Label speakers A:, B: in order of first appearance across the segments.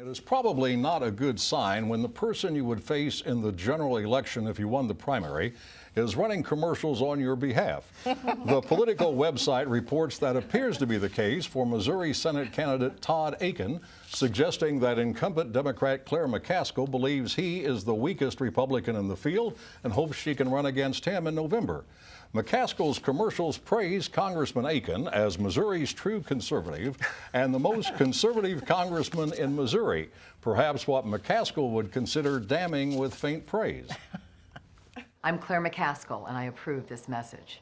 A: It is probably not a good sign when the person you would face in the general election if you won the primary is running commercials on your behalf. the political website reports that appears to be the case for Missouri Senate candidate Todd Akin, suggesting that incumbent Democrat Claire McCaskill believes he is the weakest Republican in the field and hopes she can run against him in November. McCaskill's commercials praise Congressman Akin as Missouri's true conservative and the most conservative congressman in Missouri, perhaps what McCaskill would consider damning with faint praise.
B: I'm Claire McCaskill, and I approve this message.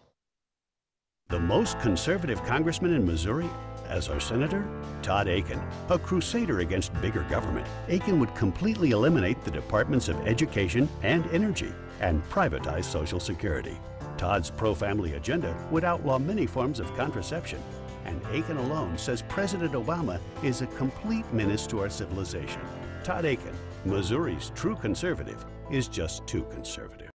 C: The most conservative congressman in Missouri as our senator? Todd Akin, a crusader against bigger government. Akin would completely eliminate the departments of education and energy and privatize Social Security. Todd's pro-family agenda would outlaw many forms of contraception, and Akin alone says President Obama is a complete menace to our civilization. Todd Akin, Missouri's true conservative, is just too conservative.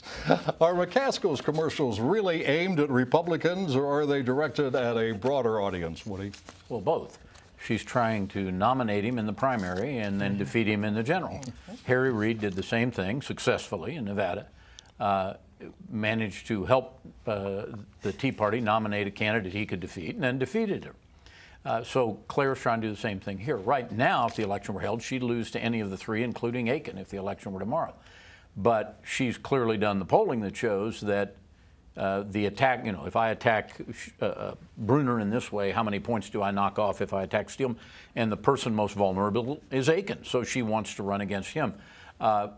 A: Are McCaskill's commercials really aimed at Republicans or are they directed at a broader audience, Woody?
D: Well, both. She's trying to nominate him in the primary and then defeat him in the general. Harry Reid did the same thing successfully in Nevada. Uh, managed to help uh, the Tea Party nominate a candidate he could defeat and then defeated her. Uh, so Claire's trying to do the same thing here. Right now, if the election were held, she'd lose to any of the three, including Akin, if the election were tomorrow. But she's clearly done the polling that shows that uh, the attack, you know, if I attack uh, uh, Brunner in this way, how many points do I knock off if I attack Steelman? And the person most vulnerable is Akin, so she wants to run against him. Uh,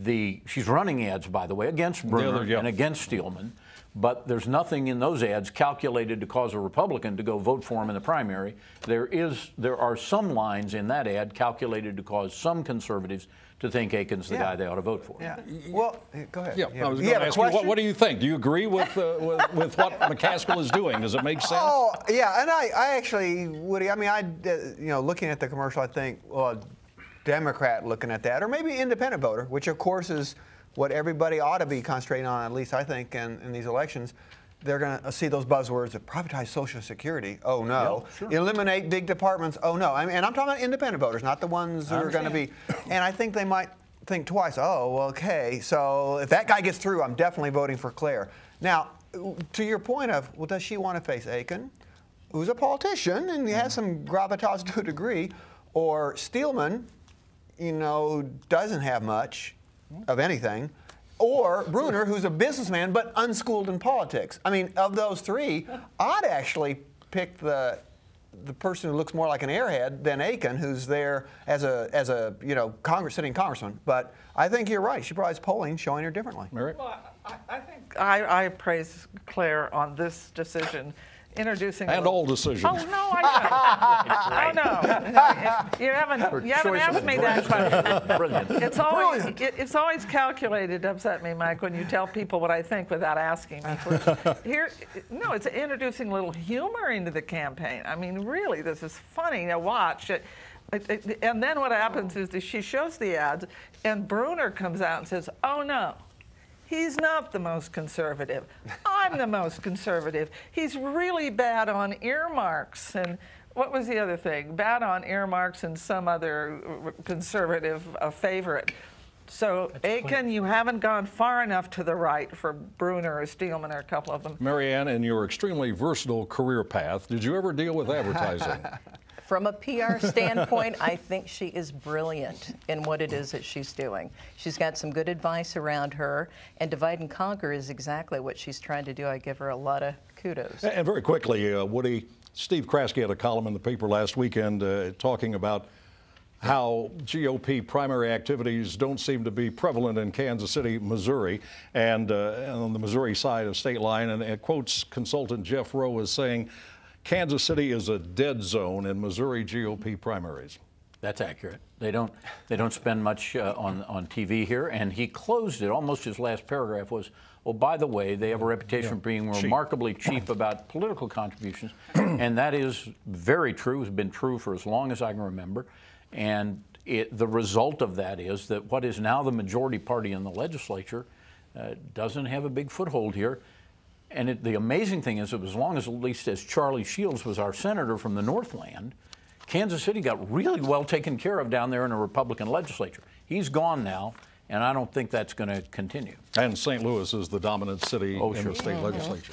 D: the she's running ads, by the way, against Brunner yeah, yeah. and against Steelman but there's nothing in those ads calculated to cause a Republican to go vote for him in the primary. There is, there are some lines in that ad calculated to cause some conservatives to think Akin's the yeah. guy they ought to vote for.
E: Yeah. Well, go ahead.
A: Yeah, yeah. I was going to ask you, what, what, do you think? Do you agree with, uh, with, with, what McCaskill is doing? Does it make sense?
E: Oh, yeah, and I, I actually, Woody, I mean, I, uh, you know, looking at the commercial, I think, well, Democrat looking at that, or maybe independent voter, which of course is what everybody ought to be concentrating on, at least I think, in, in these elections. They're going to uh, see those buzzwords of privatize Social Security. Oh no. sure. Eliminate big departments. Oh no. I mean, and I'm talking about independent voters, not the ones who are going to be. And I think they might think twice. Oh, okay. So if that guy gets through, I'm definitely voting for Claire. Now, to your point of, well, does she want to face Akin, who's a politician and he has mm-hmm. some gravitas to a degree, or Steelman, you know, doesn't have much of anything, or Brunner, who's a businessman but unschooled in politics. I mean, of those three, I'd actually pick the the person who looks more like an airhead than Akin, who's there as a as a you know Congress sitting congressman. But I think you're right. She probably has polling showing her differently.
A: Mary?
F: Well, I, I think I, I praise Claire on this decision introducing
A: and all decisions. Oh
F: no, I don't. oh no, you haven't you haven't asked me that question. Brilliant. It's always it, it's always calculated to upset me, Mike, when you tell people what I think without asking me. Here, no, it's introducing a little humor into the campaign. I mean, really, this is funny to watch. It, and then what happens is that she shows the ads, and Brunner comes out and says, "Oh no." He's not the most conservative. I'm the most conservative. He's really bad on earmarks and what was the other thing? Bad on earmarks and some other conservative uh, favorite. So, Akin, you haven't gone far enough to the right for Brunner or Steelman or a couple of them.
A: Marianne, in your extremely versatile career path, did you ever deal with advertising?
G: From a PR standpoint, I think she is brilliant in what it is that she's doing. She's got some good advice around her, and divide and conquer is exactly what she's trying to do. I give her a lot of kudos.
A: And very quickly, uh, Woody, Steve Kraske had a column in the paper last weekend uh, talking about how GOP primary activities don't seem to be prevalent in Kansas City, Missouri, and, uh, and on the Missouri side of state line. And it quotes consultant Jeff Roe as saying, Kansas City is a dead zone in Missouri GOP primaries.
D: That's accurate. They don't they don't spend much uh, on on TV here, and he closed it. Almost his last paragraph was, "Oh, by the way, they have a reputation yeah. being cheap. remarkably cheap about political contributions," and that is very true. Has been true for as long as I can remember, and it, the result of that is that what is now the majority party in the legislature uh, doesn't have a big foothold here. And it, the amazing thing is, that as long as at least as Charlie Shields was our senator from the Northland, Kansas City got really well taken care of down there in a Republican legislature. He's gone now, and I don't think that's going to continue.
A: And St. Louis is the dominant city
D: Oh,
A: in
D: sure.
A: the state legislature.